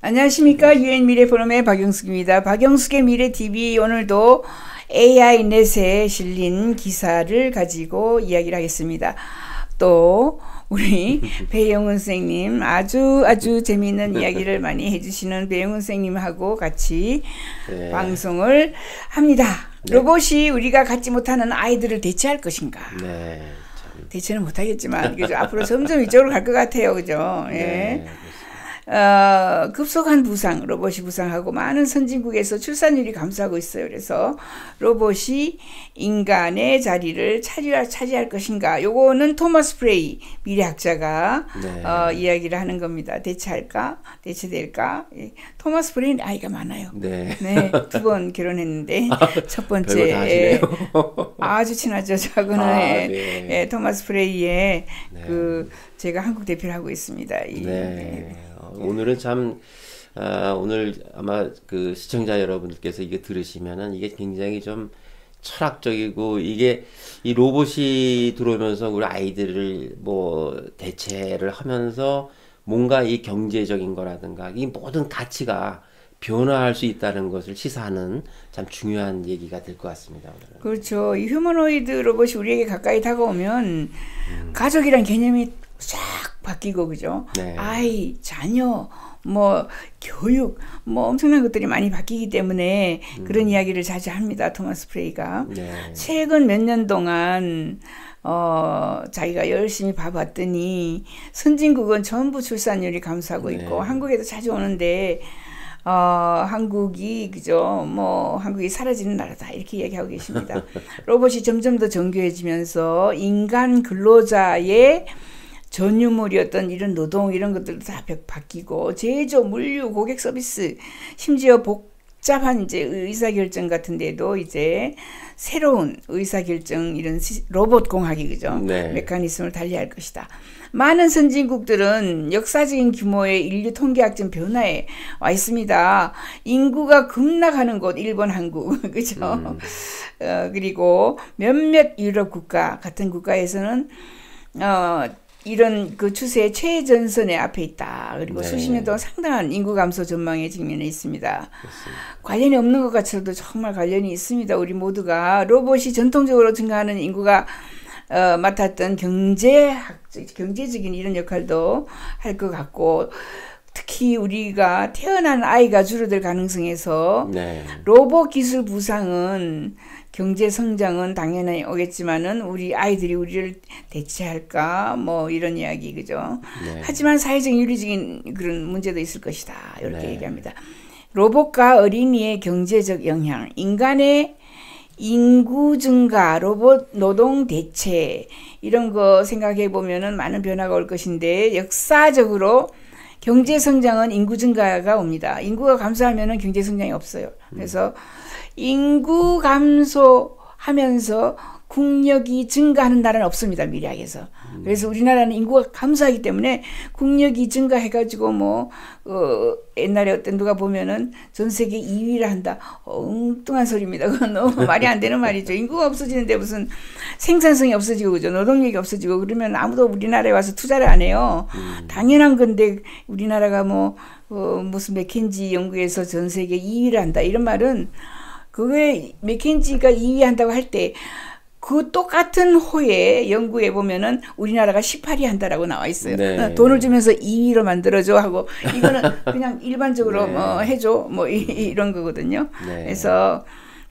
안녕하십니까 유엔 미래 포럼의 박영숙입니다. 박영숙의 미래 TV 오늘도 AI 넷에 실린 기사를 가지고 이야기를 하겠습니다. 또 우리 배영훈 선생님 아주 아주 재미있는 이야기를 많이 해주시는 배영훈 선생님하고 같이 네. 방송을 합니다. 네. 로봇이 우리가 갖지 못하는 아이들을 대체할 것인가? 네. 대체는 못하겠지만? 앞으로 점점 이쪽으로 갈 것 같아요, 그죠? 예. 네. 어, 급속한 부상, 로봇이 부상하고 많은 선진국에서 출산율이 감소하고 있어요. 그래서 로봇이 인간의 자리를 차지할, 차지할 것인가. 요거는 토마스 프레이 미래학자가 네. 어, 이야기를 하는 겁니다. 대체할까? 대체될까? 예. 토마스 프레이는 아이가 많아요. 네. 네. 두 번 결혼했는데 아, 첫 번째 예, 아주 친하죠. 저하고는 아, 네. 예, 토마스 프레이의 네. 그 제가 한국 대표를 하고 있습니다. 이, 네. 네. 오늘은 참 아, 오늘 아마 그 시청자 여러분들께서 이게 들으시면은 이게 굉장히 좀 철학적이고 이게 이 로봇이 들어오면서 우리 아이들을 뭐 대체를 하면서 뭔가 이 경제적인 거라든가 이 모든 가치가 변화할 수 있다는 것을 시사하는 참 중요한 얘기가 될 것 같습니다. 오늘은. 그렇죠. 이 휴머노이드 로봇이 우리에게 가까이 다가오면 음. 가족이란 개념이 싹 바뀌고 그죠? 네. 아이, 자녀, 뭐 교육, 뭐 엄청난 것들이 많이 바뀌기 때문에 음. 그런 이야기를 자주 합니다. 토마스 프레이가 네. 최근 몇 년 동안 어, 자기가 열심히 봐봤더니 선진국은 전부 출산율이 감소하고 있고 네. 한국에도 자주 오는데 어, 한국이 그죠 뭐 한국이 사라지는 나라다 이렇게 얘기하고 계십니다. 로봇이 점점 더 정교해지면서 인간 근로자의 전유물이었던 이런 노동 이런 것들도 다 바뀌고 제조, 물류, 고객 서비스 심지어 복잡한 이제 의사결정 같은 데도 이제 새로운 의사결정 이런 로봇 공학이 그죠 네. 메커니즘을 달리할 것이다. 많은 선진국들은 역사적인 규모의 인류 통계학적 변화에 와 있습니다. 인구가 급락하는 곳 일본, 한국 그죠? 음. 어, 그리고 몇몇 유럽 국가 같은 국가에서는 어 이런 그 추세의 최전선의 앞에 있다. 그리고 네. 수십 년 동안 상당한 인구 감소 전망에 직면해 있습니다. 그렇습니다. 관련이 없는 것 같아도 정말 관련이 있습니다. 우리 모두가 로봇이 전통적으로 증가하는 인구가 어, 맡았던 경제학, 경제적인 이런 역할도 할 것 같고, 특히 우리가 태어난 아이가 줄어들 가능성에서 네. 로봇 기술 부상은 경제 성장은 당연히 오겠지만은 우리 아이들이 우리를 대체할까 뭐 이런 이야기 그죠. 네. 하지만 사회적 윤리적인 그런 문제도 있을 것이다 이렇게 네. 얘기합니다. 로봇과 어린이의 경제적 영향, 인간의 인구 증가, 로봇 노동 대체 이런 거 생각해 보면은 많은 변화가 올 것인데 역사적으로 경제 성장은 인구 증가가 옵니다. 인구가 감소하면은 경제 성장이 없어요. 그래서 음. 인구 감소하면서 국력이 증가하는 나라는 없습니다 미래학에서. 음. 그래서 우리나라는 인구가 감소하기 때문에 국력이 증가해가지고 뭐 어, 옛날에 어떤 누가 보면은 전 세계 2위를 한다. 엉뚱한 소리입니다. 그건 너무 말이 안 되는 말이죠. 인구가 없어지는데 무슨 생산성이 없어지고 그죠. 노동력이 없어지고 그러면 아무도 우리나라에 와서 투자를 안 해요. 음. 당연한 건데 우리나라가 뭐 어, 무슨 맥켄지 연구에서 전 세계 2위를 한다 이런 말은 그게 맥켄지가 2위 한다고 할 때 그 똑같은 호에 연구해 보면은 우리나라가 18위 한다라고 나와 있어요. 네. 어, 돈을 주면서 2위로 만들어줘 하고 이거는 그냥 일반적으로 네. 뭐 해줘 뭐 이, 런 거거든요. 네. 그래서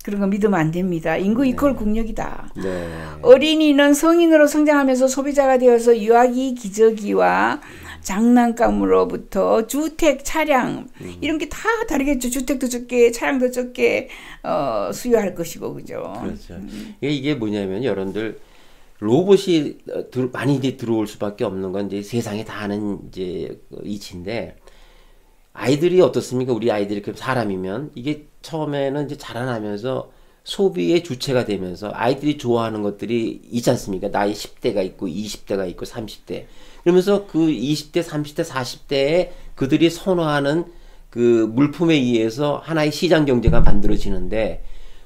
그런 거 믿으면 안 됩니다. 인구 네. 이퀄 국력이다. 네. 어린이는 성인으로 성장하면서 소비자가 되어서 유아기, 기저귀와 장난감으로부터 주택, 차량 음. 이런 게 다 다르겠죠. 주택도 적게, 차량도 적게 어, 수요할 것이고 그죠. 그렇죠. 음. 이게 뭐냐면 여러분들 로봇이 어, 많이 이제 들어올 수밖에 없는 건 이제 세상에 다 아는 이제 그 이치인데 아이들이 어떻습니까? 우리 아이들이 그 사람이면 이게 처음에는 이제 자라나면서 소비의 주체가 되면서 아이들이 좋아하는 것들이 있지 않습니까? 나이 10대가 있고 20대가 있고 30대. 그러면서 그 20대, 30대, 40대에 그들이 선호하는 그 물품에 의해서 하나의 시장 경제가 만들어지는데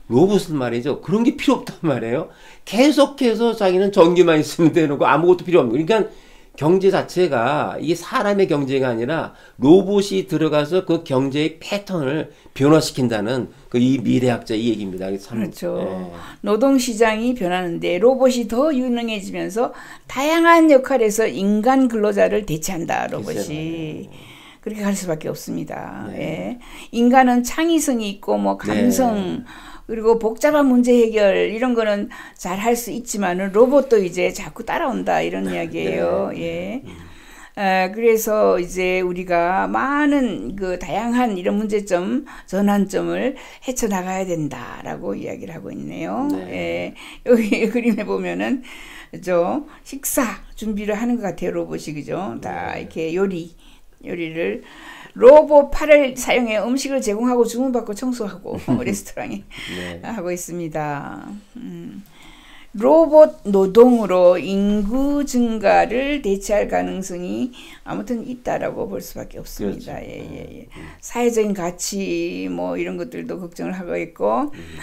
로봇은 말이죠. 그런 게 필요 없단 말이에요. 계속해서 자기는 전기만 있으면 되는 거 아무것도 필요 없는. 그러니까 경제 자체가 이게 사람의 경제가 아니라 로봇이 들어가서 그 경제의 패턴을 변화시킨다는 그 이 미래학자 이 얘기입니다. 참, 그렇죠. 예. 노동 시장이 변하는데 로봇이 더 유능해지면서 다양한 역할에서 인간 근로자를 대체한다. 로봇이. 그렇게 갈 수밖에 없습니다. 네. 예. 인간은 창의성이 있고 뭐 감성 네. 그리고 복잡한 문제 해결 이런 거는 잘 할 수 있지만은 로봇도 이제 자꾸 따라온다 이런 네. 이야기예요. 네. 예. 음. 아, 그래서 이제 우리가 많은 그 다양한 이런 문제점, 전환점을 헤쳐나가야 된다라고 이야기를 하고 있네요. 네. 예. 여기 그림에 보면은 저 식사 준비를 하는 것 같아요, 로봇이 그죠? 다 네. 이렇게 요리, 요리를 로봇 팔을 사용해 음식을 제공하고 주문받고 청소하고 레스토랑에 네. 하고 있습니다. 음. 로봇 노동으로 인구 증가를 대체할 가능성이 아무튼 있다라고 볼 수밖에 없습니다. 그렇죠. 예, 예, 예. 음. 사회적인 가치 뭐 이런 것들도 걱정을 하고 있고 음.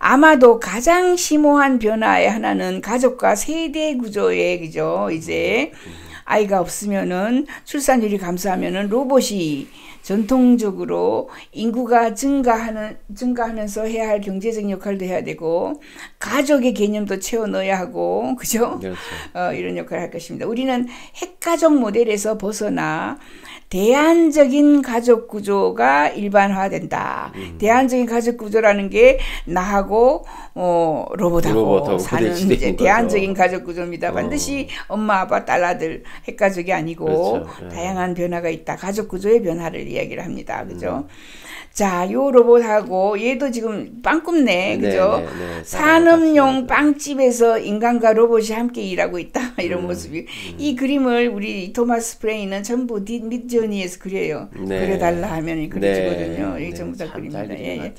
아마도 가장 심오한 변화의 하나는 가족과 세대 구조의 그죠 이제 음. 아이가 없으면은 출산율이 감소하면은 로봇이 전통적으로 인구가 증가하는 증가하면서 해야 할 경제적 역할도 해야 되고 가족의 개념도 채워 넣어야 하고 그죠? 그렇죠. 어, 이런 역할을 할 것입니다. 우리는 핵가족 모델에서 벗어나 대안적인 가족 구조가 일반화된다. 음. 대안적인 가족 구조라는 게 나하고 어, 로봇하고, 로봇하고 사는 이제 대안적인 가족 구조입니다. 어. 반드시 엄마, 아빠, 딸, 아들 핵가족이 아니고 그렇죠. 네. 다양한 변화가 있다. 가족 구조의 변화를 이야기를 합니다. 그죠? 음. 자, 요 로봇하고 얘도 지금 빵꿈네, 네, 그죠? 네, 네, 산업용 빵집에서 인간과 로봇이 함께 일하고 있다 이런 음, 모습이. 음. 이 그림을 우리 토마스 프레이는 전부 미드저니에서 그려요. 네. 그려달라 하면 그려주거든요. 네. 이게 전부 다 그립니다. 예, 예.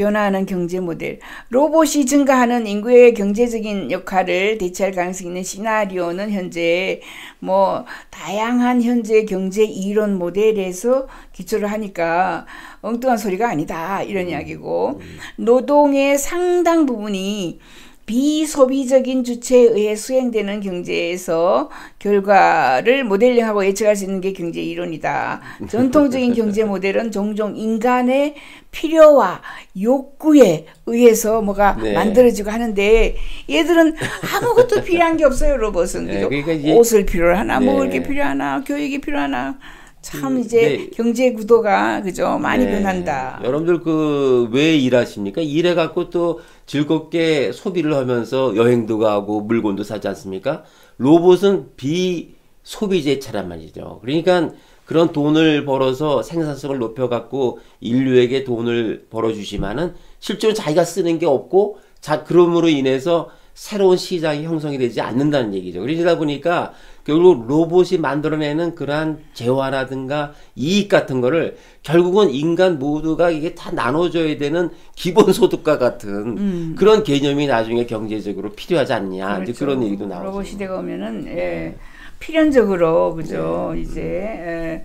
변화하는 경제 모델. 로봇이 증가하는 인구의 경제적인 역할을 대체할 가능성이 있는 시나리오는 현재 뭐 다양한 현재 경제 이론 모델에서 기초를 하니까 엉뚱한 소리가 아니다. 이런 음. 이야기고 음. 노동의 상당 부분이 비소비적인 주체에 의해 수행되는 경제에서 결과를 모델링하고 예측할 수 있는 게 경제 이론이다. 전통적인 경제 모델은 종종 인간의 필요와 욕구에 의해서 뭐가 네. 만들어지고 하는데 얘들은 아무것도 필요한 게 없어요 로봇은 네, 그러니까 옷을 필요하나 네. 먹을 게 필요하나 교육이 필요하나 참 음, 이제 네. 경제 구도가 그죠 많이 네. 변한다. 여러분들 그 왜 일하십니까? 일해 갖고 또 즐겁게 소비를 하면서 여행도 가고 물건도 사지 않습니까? 로봇은 비 소비재 차란 말이죠. 그러니까 그런 돈을 벌어서 생산성을 높여 갖고 인류에게 돈을 벌어 주지만은 실제로 자기가 쓰는 게 없고 자 그럼으로 인해서 새로운 시장이 형성이 되지 않는다는 얘기죠. 그러다 보니까 결국 로봇이 만들어내는 그러한 재화라든가 이익 같은 거를 결국은 인간 모두가 이게 다 나눠줘야 되는 기본소득과 같은 음. 그런 개념이 나중에 경제적으로 필요하지 않냐. 그렇죠. 그런 얘기도 나오죠. 로봇 시대가 오면은 예, 필연적으로 그죠. 네. 이제 예,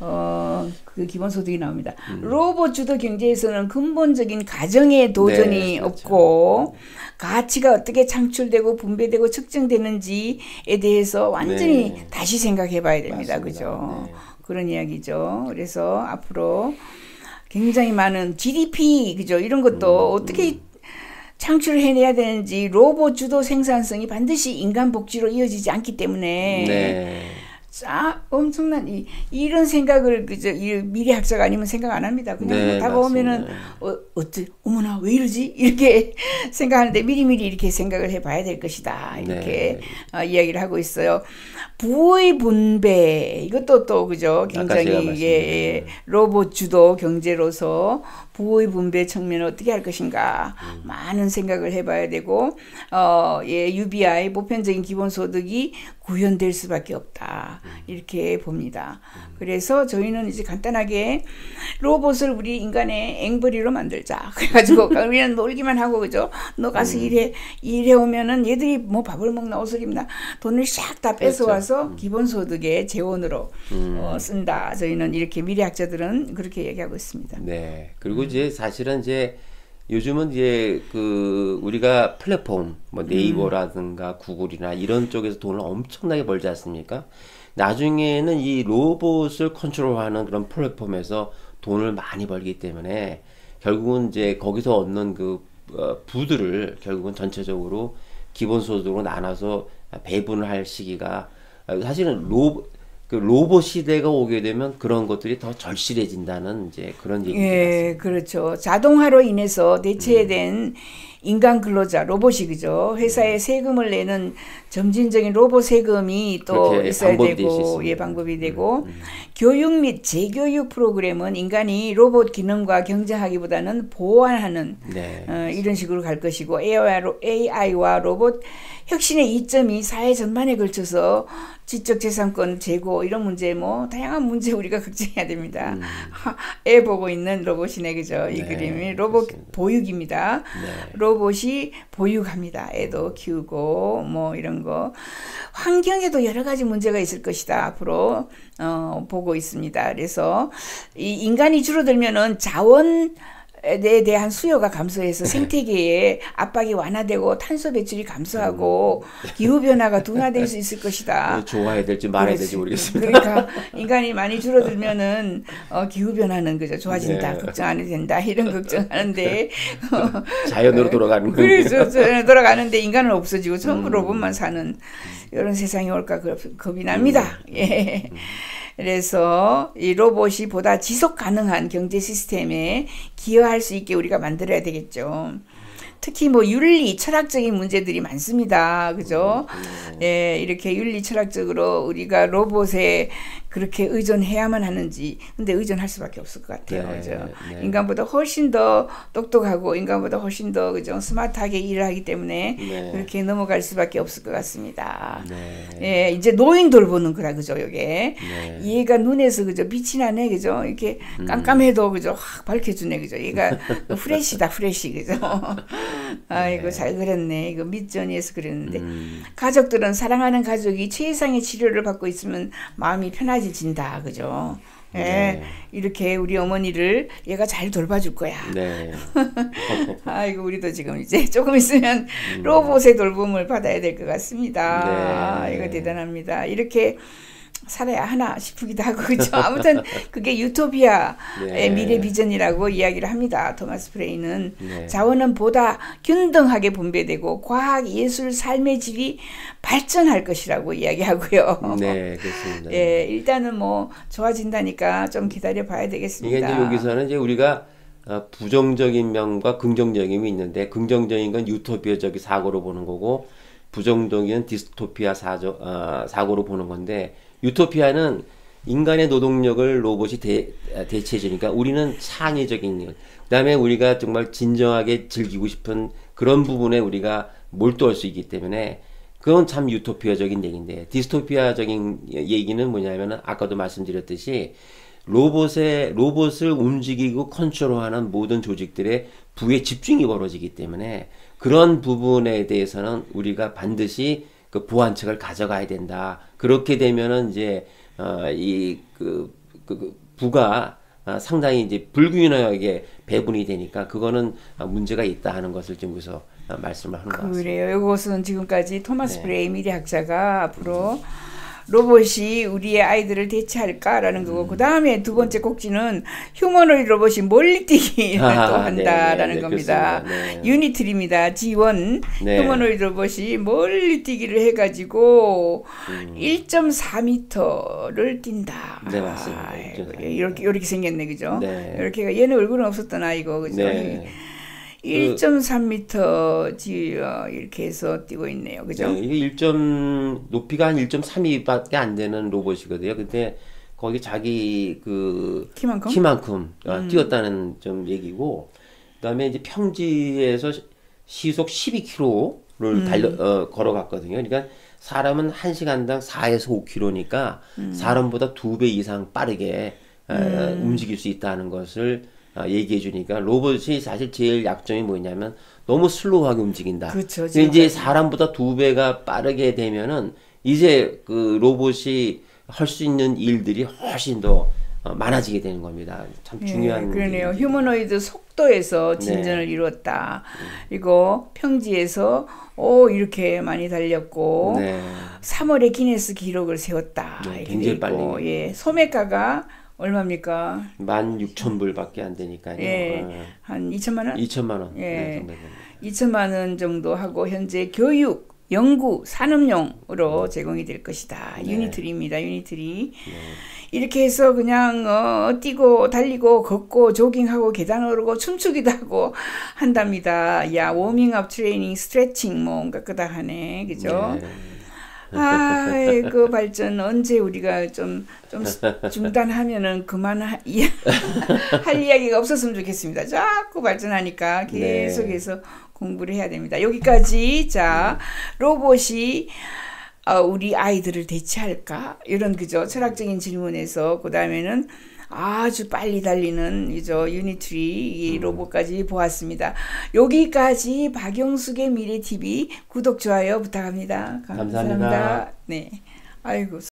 어, 그 기본소득이 나옵니다. 음. 로봇 주도 경제에서는 근본적인 가정의 도전이 네, 그렇죠. 없고 가치가 어떻게 창출되고 분배되고 측정되는지에 대해서 완전히 네. 다시 생각해 봐야 됩니다. 맞습니다. 그죠? 네. 그런 이야기죠. 그래서 앞으로 굉장히 많은 GDP, 그죠? 이런 것도 음, 어떻게 음. 창출을 해내야 되는지 로봇 주도 생산성이 반드시 인간 복지로 이어지지 않기 때문에 네. 아, 엄청난 이 이런 생각을 그저 미래 학자가 아니면 생각 안 합니다. 그냥 네, 다가오면은 어 어찌 어머나 왜 이러지 이렇게 생각하는데 미리미리 이렇게 생각을 해봐야 될 것이다 이렇게 네. 어, 이야기를 하고 있어요. 부의 분배 이것도 또 그죠 굉장히 예, 예, 로봇 주도 경제로서 부의 분배 측면을 어떻게 할 것인가 음. 많은 생각을 해봐야 되고 어, 예, UBI 보편적인 기본소득이 구현될 수밖에 없다 음. 이렇게 봅니다. 음. 그래서 저희는 이제 간단하게 로봇을 우리 인간의 앵벌이로 만들자 그래가지고 우리는 놀기만 하고 그죠? 너 가서 음. 일해 일해 오면은 얘들이 뭐 밥을 먹나 옷을 입나 돈을 싹 다 뺏어와서 그렇죠. 음. 기본소득의 재원으로 음. 어, 쓴다. 저희는 이렇게 미래학자들은 그렇게 얘기하고 있습니다. 네. 그리고 이제 사실은 이제 요즘은 이제 그 우리가 플랫폼 뭐 네이버라든가 음. 구글이나 이런 쪽에서 돈을 엄청나게 벌지 않습니까? 나중에는 이 로봇을 컨트롤하는 그런 플랫폼에서 돈을 많이 벌기 때문에 결국은 이제 거기서 얻는 그 어, 부들을 결국은 전체적으로 기본소득으로 나눠서 배분을 할 시기가 사실은 로, 그 로봇 시대가 오게 되면 그런 것들이 더 절실해진다는 이제 그런 얘기입니다. 예, 그렇죠. 자동화로 인해서 대체된 음. 인간 근로자 로봇이 그죠. 회사에 음. 세금을 내는 점진적인 로봇 세금이 또 있어야 되고 예 방법이 되고 음, 음. 교육 및 재교육 프로그램은 인간이 로봇 기능과 경쟁하기보다는 보완하는 네. 어, 이런 식으로 갈 것이고 AI와 로봇 혁신의 이점이 사회 전반에 걸쳐서 지적재산권 제고 이런 문제 뭐 다양한 문제 우리가 걱정해야 됩니다. 음. 애 보고 있는 로봇이네 그죠? 이 네, 그림이 로봇 그렇습니다. 보육입니다. 네. 로봇이 보육합니다. 애도 키우고 뭐 이런 거 환경에도 여러 가지 문제가 있을 것이다 앞으로 어, 보고 있습니다. 그래서 이 인간이 줄어들면은 자원 에 대한 수요가 감소해서 네. 생태계에 압박이 완화되고 탄소 배출이 감소하고 음. 기후 변화가 둔화될 수 있을 것이다. 좋아야 될지 말아야 될지 모르겠습니다. 그러니까 인간이 많이 줄어들면은 어, 기후 변화는 그죠 좋아진다 네. 걱정 안 해도 된다 이런 걱정하는데 자연으로 돌아가는 그래서 자연으로 돌아가는데 인간은 없어지고 전부 음. 로봇만 사는 이런 세상이 올까 겁이 납니다. 음. 예. 음. 그래서 이 로봇이 보다 지속 가능한 경제 시스템에 기여할 수 있게 우리가 만들어야 되겠죠. 특히 뭐 윤리 철학적인 문제들이 많습니다. 그죠? 음, 네. 예, 이렇게 윤리 철학적으로 우리가 로봇에 그렇게 의존해야만 하는지 근데 의존할 수밖에 없을 것 같아요. 네, 그죠? 네. 인간보다 훨씬 더 똑똑하고 인간보다 훨씬 더 그죠? 스마트하게 일을 하기 때문에 네. 그렇게 넘어갈 수밖에 없을 것 같습니다. 네. 예, 이제 노인 돌보는 거라 그죠? 요게 네. 얘가 눈에서 그죠? 빛이 나네 그죠? 이렇게 음. 깜깜해도 그죠? 확 밝혀주네 그죠? 얘가 프레시다 프레시 그죠? 아이고 네. 잘 그렸네. 이거 밑전에서 그랬는데 음. 가족들은 사랑하는 가족이 최상의 치료를 받고 있으면 마음이 편 해진다. 그죠? 예, 네. 이렇게 우리 어머니를 얘가 잘 돌봐줄 거야. 네. 아이고 우리도 지금 이제 조금 있으면 음. 로봇의 돌봄을 받아야 될 것 같습니다. 네. 아, 이거 대단합니다. 이렇게 살아야 하나 싶기도 하고 그죠. 아무튼 그게 유토피아의 네. 미래 비전이라고 이야기를 합니다. 토마스 프레이는 네. 자원은 보다 균등하게 분배되고 과학, 예술, 삶의 질이 발전할 것이라고 이야기하고요. 네, 그렇습니다. 예, 일단은 뭐 좋아진다니까 좀 기다려 봐야 되겠습니다. 이게 이제 여기서는 이제 우리가 어, 부정적인 면과 긍정적인 이 있는데 긍정적인 건 유토피아적인 사고로 보는 거고 부정적인 디스토피아 사조, 어, 사고로 보는 건데 유토피아는 인간의 노동력을 로봇이 대, 대체해 주니까 우리는 창의적인 일. 그 다음에 우리가 정말 진정하게 즐기고 싶은 그런 부분에 우리가 몰두할 수 있기 때문에 그건 참 유토피아적인 얘기인데 디스토피아적인 얘기는 뭐냐면은 아까도 말씀드렸듯이 로봇의 로봇을 움직이고 컨트롤하는 모든 조직들의 부에 집중이 벌어지기 때문에 그런 부분에 대해서는 우리가 반드시 그 보완책을 가져가야 된다. 그렇게 되면은 이제 어, 이그 그, 그 부가 어, 상당히 이제 불균형하게 배분이 되니까 그거는 문제가 있다 하는 것을 지금 여기서 말씀을 하는 것 같습니다. 그래요. 이것은 지금까지 토마스 네. 프레이 미래 학자가 앞으로 음. 로봇이 우리의 아이들을 대체할까라는 거고 음. 그 다음에 두 번째 꼭지는 휴머노이드 로봇이 멀리 뛰기를 아, 또 한다라는 네, 네, 겁니다. 네. 유니트리입니다. G1 네. 휴머노이드 로봇이 멀리 뛰기를 해가지고 음. 1.4m를 뛴다. 네 맞습니다. 아, 이렇게 이렇게 생겼네 그죠? 네. 이렇게 얘는 얼굴은 없었던 아이고 그죠? 네. 1.3m 지 이렇게 해서 뛰고 있네요. 그죠? 네, 이게 1. 높이가 한 1.32밖에 안 되는 로봇이거든요. 근데 거기 자기 그 키만큼, 키만큼 어, 음. 뛰었다는 좀 얘기고 그다음에 이제 평지에서 시속 12km를 음. 달려 어, 걸어갔거든요. 그러니까 사람은 1시간당 4에서 5km니까 음. 사람보다 2배 이상 빠르게 어, 음. 움직일 수 있다는 것을 어, 얘기해 주니까 로봇이 사실 제일 약점이 뭐냐면 너무 슬로우하게 움직인다. 그렇죠. 이제 사람보다 두 배가 빠르게 되면은 이제 그 로봇이 할 수 있는 일들이 훨씬 더 어, 많아지게 되는 겁니다. 참 중요한. 네, 그러네요. 휴머노이드 속도에서 진전을 네. 이루었다. 그리고 평지에서 오 이렇게 많이 달렸고 네. 3월에 기네스 기록을 세웠다. 네, 굉장히 빨리. 예, 소매가가 얼마입니까? 16,000불밖에 안 되니까요. 예. 어. 한 2천만 원? 2천만 원. 예. 네, 2천만 원 정도 하고 현재 교육, 연구, 산업용으로 제공이 될 것이다. 네. Unitree입니다. Unitree. 네. 이렇게 해서 그냥 어, 뛰고 달리고 걷고 조깅하고 계단 오르고 춤추기도 하고 한답니다. 야 워밍업 트레이닝, 스트레칭 뭐 뭔가 끄다하네, 그죠? 네. 아, 그 발전 언제 우리가 좀, 좀 중단하면은 그만 하, 할 이야기가 없었으면 좋겠습니다. 자꾸 발전하니까 계속해서 네. 공부를 해야 됩니다. 여기까지, 자, 로봇이 어, 우리 아이들을 대체할까? 이런 그죠. 철학적인 질문에서 그 다음에는 아주 빨리 달리는 이죠 Unitree 이 음. 로봇까지 보았습니다. 여기까지 박영숙의 미래 TV 구독 좋아요 부탁합니다 감사합니다. 감사합니다. 네. 아이고